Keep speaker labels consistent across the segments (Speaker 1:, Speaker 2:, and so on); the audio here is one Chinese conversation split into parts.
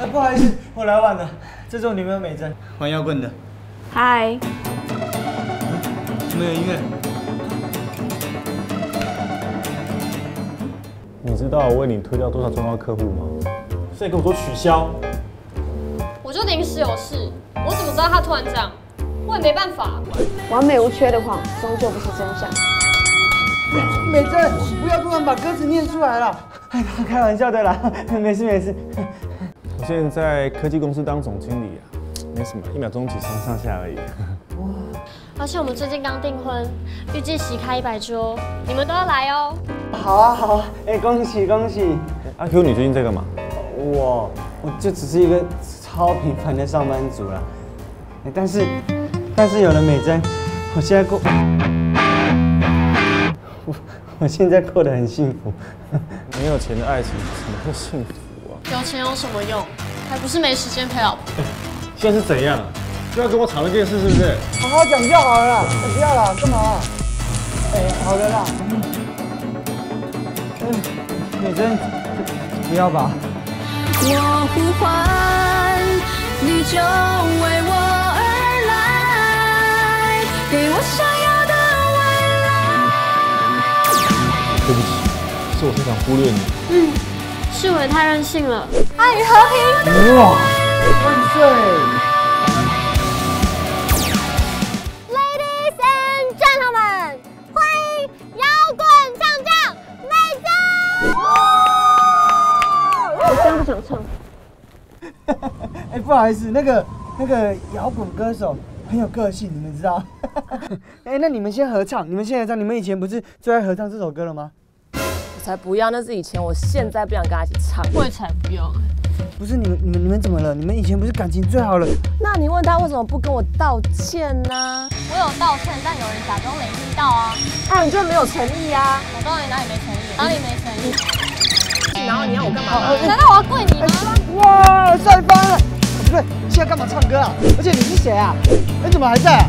Speaker 1: 哎，不好意思，我来晚了。这种女朋友美珍，玩摇滚的。
Speaker 2: 嗨，
Speaker 1: 没有音乐。
Speaker 3: 你知道我为你推掉多少重要客户吗？
Speaker 1: 现在跟我说取消。
Speaker 4: 我就临时有事，我怎么知道他突然这样？我也没办法。
Speaker 2: 完美无缺的谎，终究不是真相。
Speaker 1: 美珍，不要突然把歌词念出来了。哎，开玩笑的啦，没事没事。
Speaker 3: 我现在在科技公司当总经理啊，没什么，一秒钟几上上下而已。
Speaker 4: 哇！而且我们最近刚订婚，预计席开一百桌，你们都要来哦。
Speaker 1: 好啊好啊，哎，恭喜恭喜！
Speaker 3: 阿 Q，你最近在干嘛？
Speaker 1: 我我就只是一个超平凡的上班族啦。但是但是有了美珍，我现在过，我我现在过得很幸福。
Speaker 3: 没有钱的爱情怎么会幸福啊？
Speaker 4: 有钱有什么用？还不是没时间陪老婆。
Speaker 3: 现在是怎样？又要跟我吵那件事是不是？
Speaker 1: 好好讲就好了，不要了，干嘛？哎，好的啦。嗯，美珍，不要吧。我呼唤，你就为我而来，给我想要
Speaker 3: 的未来。对不起，是我太想忽略你。嗯。
Speaker 4: 世伟太任性了，爱与和平。哇，
Speaker 1: 万岁
Speaker 4: ！Ladies and gentlemen，欢迎摇滚唱将美
Speaker 2: 珍。我真不想
Speaker 1: 唱。哎，不好意思，那个那个摇滚歌手很有个性，你们知道？哎，那你们先合唱，你们先合唱，你们以前不是最爱合唱这首歌了吗？
Speaker 5: 才不要，那是以前，我现在不想跟他一起唱。
Speaker 4: 我也才不要。
Speaker 1: 不是你们，你们，你们怎么了？你们以前不是感情最好了？
Speaker 5: 那你问他为什么不跟我道歉呢？
Speaker 4: 我有道歉，但有人假装没听到啊。
Speaker 5: 啊你就没有诚意啊！
Speaker 4: 我告诉你哪里没诚意？哪里没诚意？
Speaker 5: 然后你要我干嘛？
Speaker 4: 难道我要跪你吗？
Speaker 1: 哇，帅翻了！不对，现在干嘛唱歌啊？而且你是谁啊？你怎么还在啊？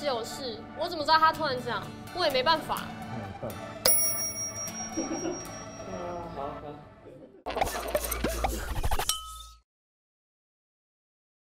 Speaker 4: 时有事，我怎么知道他突然这样？我也没办法。